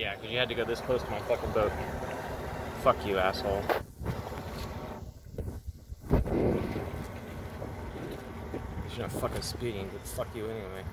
Yeah, because you had to go this close to my fucking boat. Fuck you, asshole. You're not fucking speeding, but fuck you anyway.